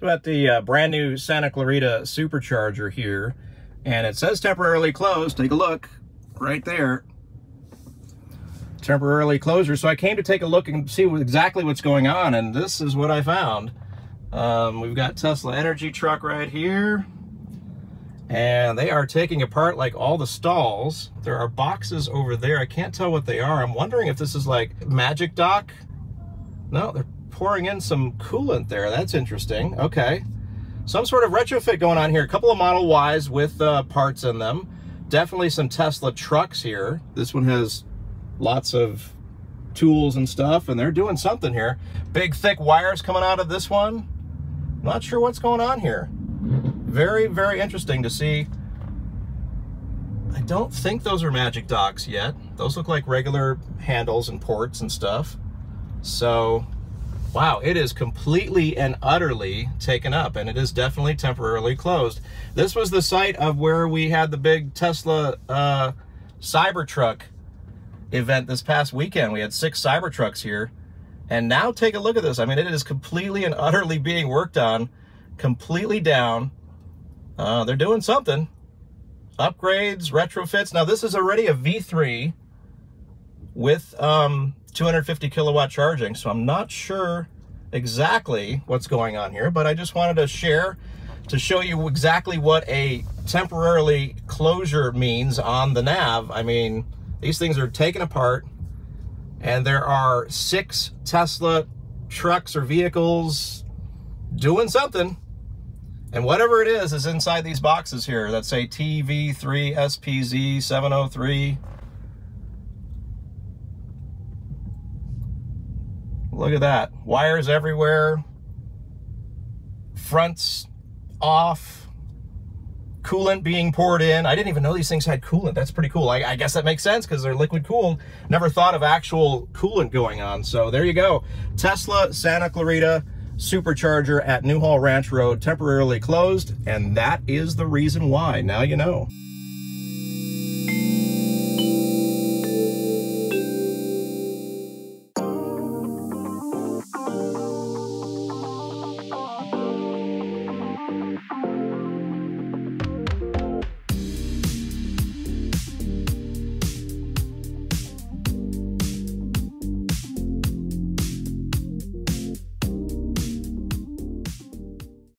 So at the uh, brand new Santa Clarita supercharger here, and it says temporarily closed. Take a look right there. Temporarily closure. So I came to take a look and see what, exactly what's going on, and this is what I found. Um, we've got Tesla Energy Truck right here, and they are taking apart like all the stalls. There are boxes over there. I can't tell what they are. I'm wondering if this is like Magic Dock. No, they're pouring in some coolant there. That's interesting. Okay. Some sort of retrofit going on here. A couple of Model Ys with uh, parts in them. Definitely some Tesla trucks here. This one has lots of tools and stuff, and they're doing something here. Big, thick wires coming out of this one. Not sure what's going on here. Very, very interesting to see. I don't think those are magic docks yet. Those look like regular handles and ports and stuff. So wow, it is completely and utterly taken up, and it is definitely temporarily closed. This was the site of where we had the big Tesla uh, Cybertruck event this past weekend. We had six Cybertrucks here, and now take a look at this. I mean, it is completely and utterly being worked on, completely down. Uh, they're doing something. Upgrades, retrofits. Now, this is already a V3 with um, 250 kilowatt charging. So I'm not sure exactly what's going on here, but I just wanted to share to show you exactly what a temporarily closure means on the nav. I mean, these things are taken apart and there are six Tesla trucks or vehicles doing something. And whatever it is, is inside these boxes here that say TV3 Look at that. Wires everywhere. Fronts off. Coolant being poured in. I didn't even know these things had coolant. That's pretty cool. I, I guess that makes sense because they're liquid cooled. Never thought of actual coolant going on. So there you go. Tesla Santa Clarita supercharger at Newhall Ranch Road temporarily closed. And that is the reason why. Now you know.